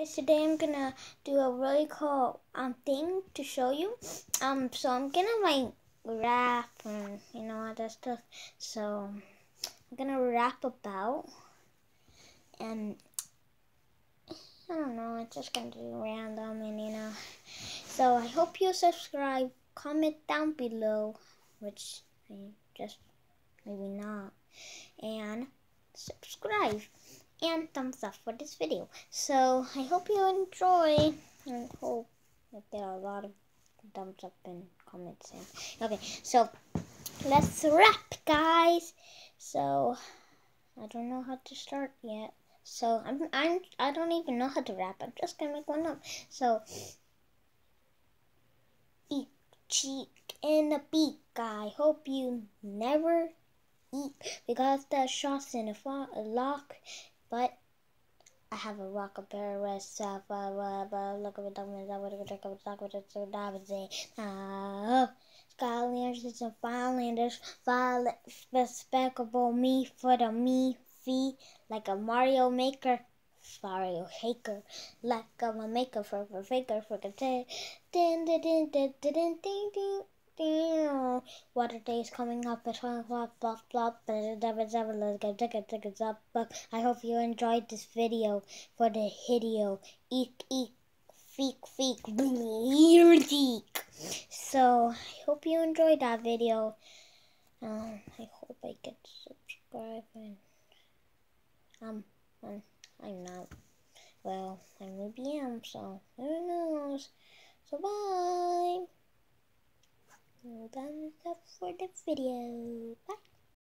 guys today i'm gonna do a really cool um thing to show you. Um so i'm gonna like rap and you know all that stuff. So i'm gonna rap about and i don't know it's just gonna do random and you know. So i hope you subscribe comment down below which I just maybe not and subscribe and thumbs up for this video. So I hope you enjoy and hope that there are a lot of thumbs up and comments. And, okay, so let's rap, guys. So I don't know how to start yet. So I'm I'm I don't even know how to rap. I'm just gonna make one up. So eat cheek in a beak. I hope you never eat because the shots in a lock but I have a rock a rest of look at the document that would have taken the document so it. Skylanders is a file despicable me for the me fee like a Mario Maker. Mario Haker, like a maker for a faker for the din din din din din din din Water day is coming up at 12 o'clock, blah, blah, blah, blah, blah, take it, take it. I hope you enjoyed this video for the video. Eek, eek, feek, feek, eek. So, I hope you enjoyed that video. Um, I hope I get subscribe and, um, um, I'm not. Well, I maybe am, so who knows. So, bye. Well, that's it for the video. Bye.